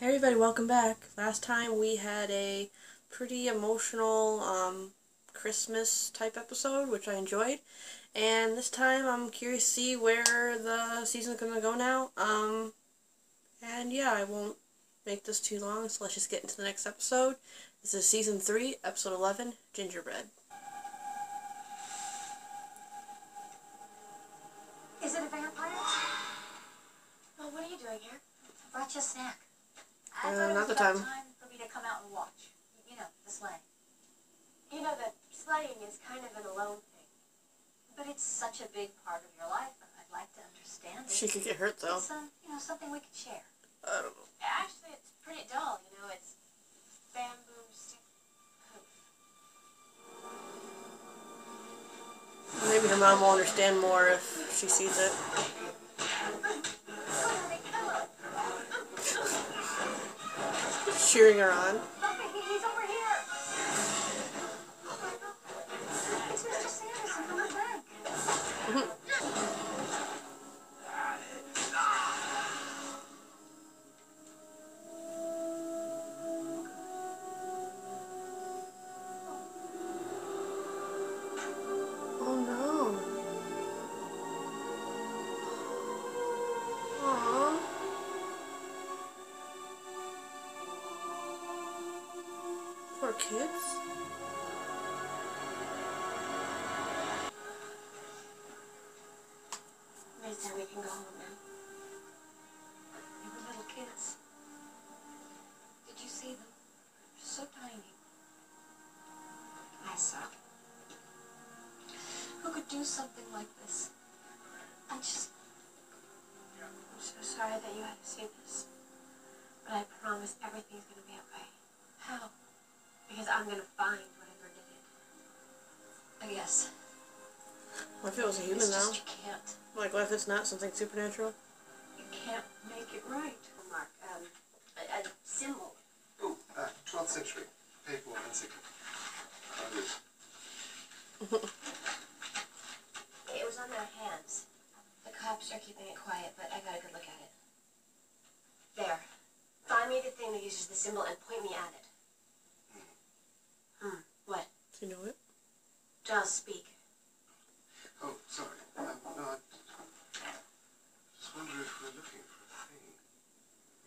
Hey everybody, welcome back. Last time we had a pretty emotional um, Christmas type episode, which I enjoyed. And this time I'm curious to see where the season's gonna go now. Um, and yeah, I won't make this too long, so let's just get into the next episode. This is season 3, episode 11, Gingerbread. Is it a vampire? Well, what are you doing here? I brought you a snack. I Uh, thought it was time. time for me to come out and watch. You know, the sleigh. You know that sleighing is kind of an alone thing. But it's such a big part of your life, and I'd like to understand it. She could get hurt though. It's, um, you know, something we could share. I don't know. Actually, it's pretty dull. You know, it's bamboo stick. Maybe her mom will understand more if she sees it. Cheering her on. Buffy, Poor kids. They said we can go home now. They were little kids. Did you see them? They're so tiny. I saw. Who could do something like this? I just, I'm so sorry that you had to see this. But I promise everything's gonna be okay. how? Because I'm gonna find whatever did it. I guess. What if it was a human It's now? just you can't. Like, what if it's not something supernatural? You can't make it right. Mark, um, a, a symbol. Oh, uh, 12th century. Papal encyclical. How. It was on their hands. The cops are keeping it quiet, but I got a good look at it. There. Find me the thing that uses the symbol and point me at it. Hmm. What? Do you know it? Just speak. Oh, sorry. Um, no, I just wonder if we're looking for a thing.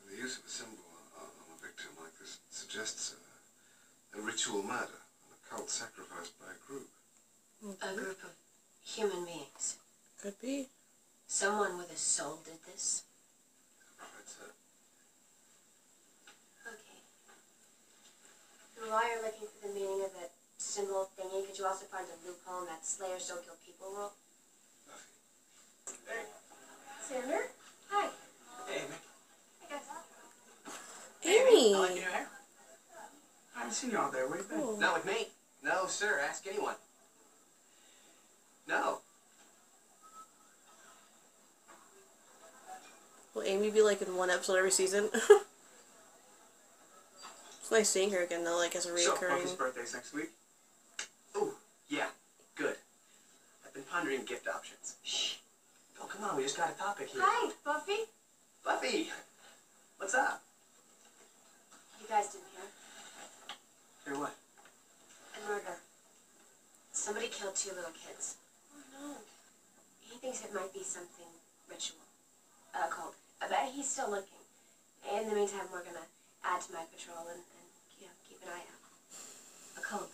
The use of a symbol on, on a victim like this suggests a, a ritual murder, an occult sacrifice by a group. A group of human beings. Could be. Someone with a soul did this. Right, sir. Okay. And while you're looking for the meaning of that symbol thingy, could you also find a loophole in that Slayers don't kill people rule? Hey. Xander? Hi. Hey, Amy. Hey, guys. Amy! I like your new hair. I haven't seen you out there. Where you been? Cool. Not with me. No, sir. Ask anyone. No. Will Amy be like in one episode every season? it's nice seeing her again though, like as a So, Buffy's birthday's next week. Oh, yeah. Good. I've been pondering gift options. Shh. Oh, come on. We just got a topic here. Hi, Buffy. Buffy. What's up? You guys didn't hear? Hear what? A murder. Somebody killed two little kids. Oh no. He thinks it might be something ritual. Uh, cult. I bet he's still looking. In the meantime, we're gonna add to my patrol and, and you know, keep an eye out. A cult.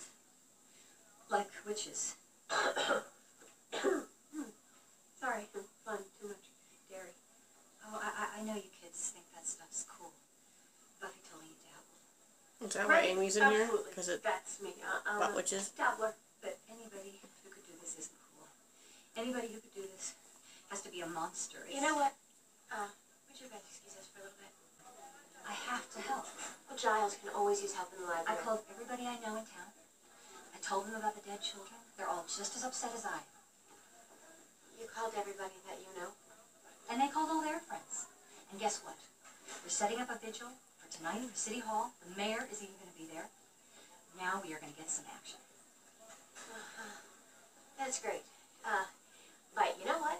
Like witches. Sorry, fun, too much dairy. Oh, I, I- I know you kids think that stuff's cool. Buffy told me you dabble. Is that why Amy's in here? Because it That's me. Uh, I'm a witches? dabbler. But anybody who could do this isn't cool. Anybody who could do this has to be a monster. You know what? Uh, would you guys excuse us for a little bit? I have to help. Well, Giles can always use help in the library. I called everybody I know in town. I told them about the dead children. They're all just as upset as I. You called everybody that you know. And they called all their friends. And guess what? We're setting up a vigil for tonight in City Hall. The mayor is even going to be there. Now we are going to get some action. Uh, That's great. Uh, but you know what?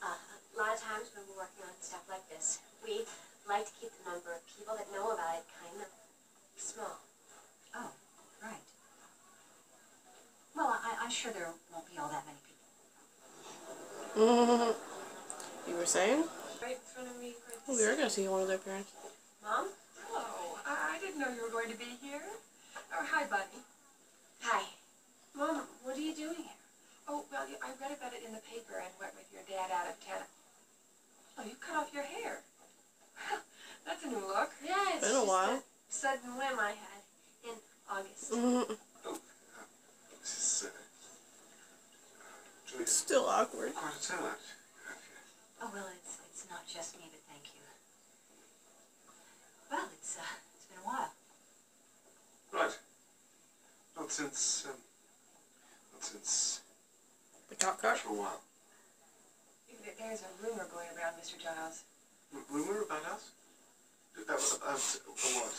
Uh, a lot of times when we're working on stuff like this, we like to keep the number of people that know about it kind of small. Oh, right. Well, I, I'm sure there won't be all that many people. You were saying? Right in front of me. Oh, we were going to see one of their parents. Mom? Oh, Hello. I, didn't know you were going to be here. Oh, hi, buddy. Hi. Mom, what are you doing here? Oh, well, I read about it in the paper and went with your dad out of town. Oh, you cut off your hair. That's a new look. Yeah, it's Been a just while. a sudden whim I had in August. This is, uh, It's still awkward. quite a talent you have here. Oh, well, it's, it's not just me, but thank you. Well, it's, uh, it's been a while. Right. Not since, um, not since, The cop car. for a while. There's a rumor going around, Mr. Giles, R- rumor about us? Uh, about, about what?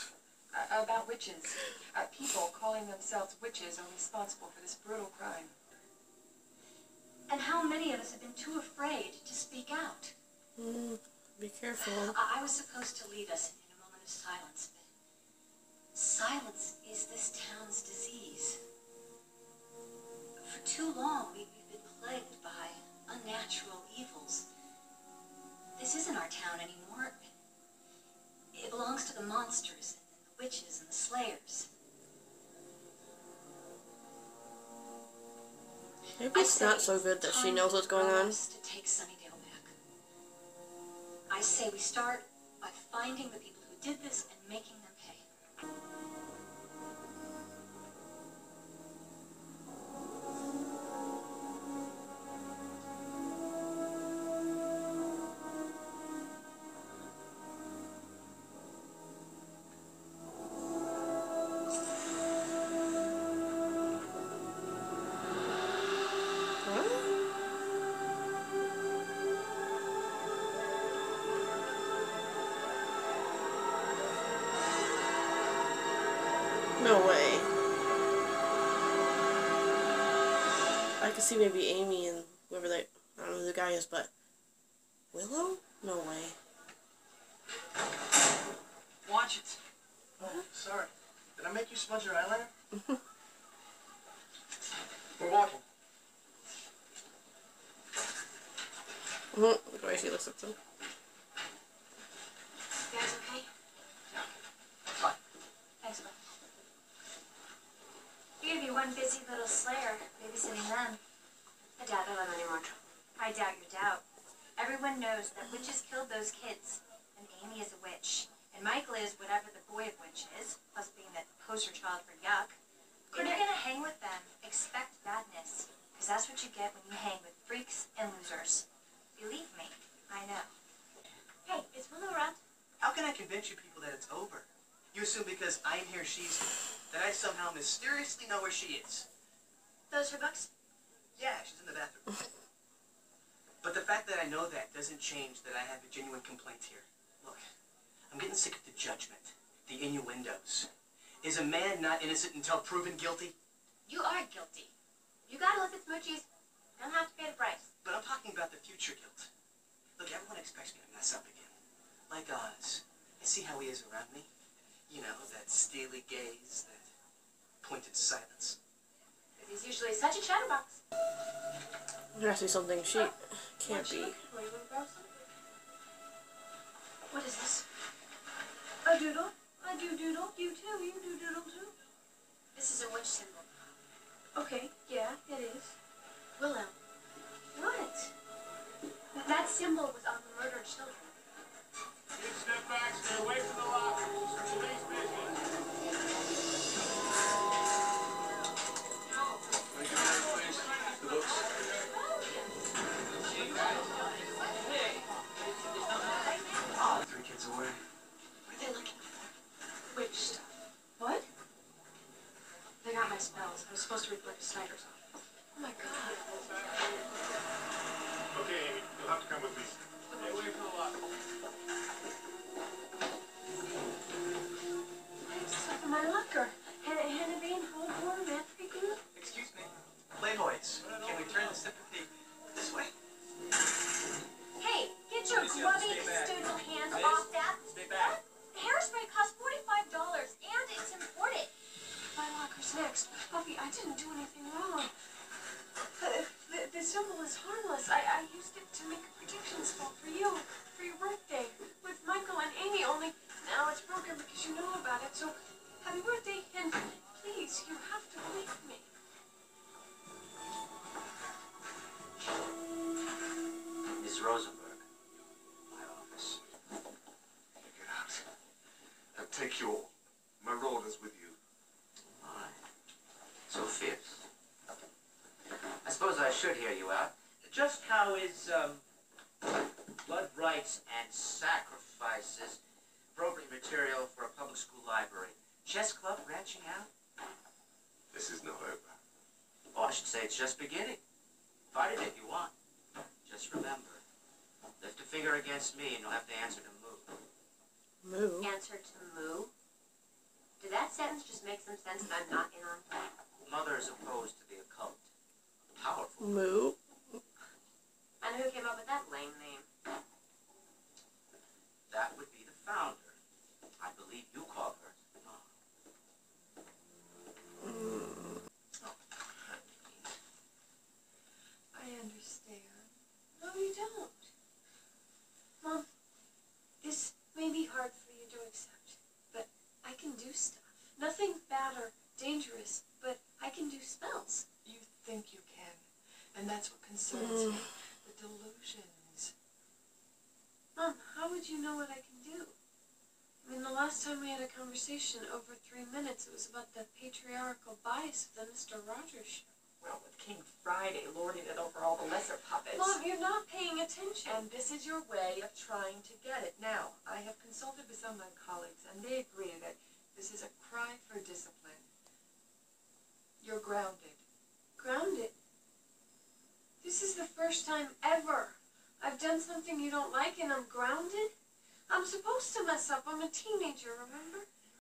uh, about witches. Uh, people calling themselves witches are responsible for this brutal crime. And how many of us have been too afraid to speak out? Mm, be careful. I, I was supposed to lead us in a moment of silence, but silence is this town's disease. For too long, we, we've been plagued by unnatural evils. This isn't our town anymore. It belongs to the monsters and the witches and the slayers. Maybe it's not so good that she knows what's going on. To take Sunnydale back. I say we start by finding the people who did this and making No way. I could see maybe Amy and whoever they I don't know who the guy is, but Willow? No way. Watch it. Oh, sorry. Did I make you smudge your eyeliner? We're walking. Mhm, the way she looks at them guys okay? Fine. Thanks, Beth. You're gonna be one busy little slayer babysitting them. I doubt they'll have any more trouble. I doubt your doubt. Everyone knows that witches killed those kids, and Amy is a witch, and Michael is whatever the boy of witch is, plus being that poster child for yuck. If you're gonna hang with them, expect badness, because that's what you get when you hang with freaks and losers. Believe me, I know. Hey, is Willow around? How can I convince you people that it's over? You assume because I'm here, she's here, that I somehow mysteriously know where she is. Those her books? Yeah, she's in the bathroom. But the fact that I know that doesn't change that I have a genuine complaint here. Look, I'm getting sick of the judgment, the innuendos. Is a man not innocent until proven guilty? You are guilty. You gotta look at smoochies. You don't have to pay the price. But I'm talking about the future guilt. Look, everyone expects me to mess up again. Like Oz. I see how he is around me. You know, that steely gaze, that pointed silence. Because he's usually such a chatterbox. There has to be something she oh, can't be. What is this? A doodle? I do doodle. You too. You do doodle too. This is a witch symbol. Okay, yeah, it is. Willow. What? That symbol was on the murdered children. Step back, stay away from Snyder's off. Oh my god. Okay, Amy, you'll have to come with me. Stay away from the locker. Stuff in my locker. Hannah, Hannah Bean, hold warm, man. Pretty. Excuse me. Playboys, can we turn the sympathy is um, blood rites and sacrifices appropriate material for a public school library? Chess club branching out? This is not over. Oh, I should say it's just beginning. Fight it if you want. Just remember, lift a finger against me and you'll have to answer to Moo. Moo. Answer to moo. Did that sentence just make some sense and I'm not in on that? Mother is opposed to the occult. Powerful. Moo. And who came up with that lame name? That would be the founder. I believe you call her. Mom. I understand. No, you don't. Mom, this may be hard for you to accept, but I can do stuff. Nothing bad or dangerous, but I can do spells. You think you can, and that's what concerns me. Mm. The delusions. Mom, how would you know what I can do? I mean, the last time we had a conversation over three minutes, it was about the patriarchal bias of the Mr. Rogers show. Well, with King Friday lording it over all the lesser puppets. Mom, you're not paying attention. And this is your way of trying to get it. Now, I have consulted with some of my colleagues, and they agree that this is a cry for discipline. You're grounded. Grounded. This is the first time ever I've done something you don't like and I'm grounded. I'm supposed to mess up. I'm a teenager, remember?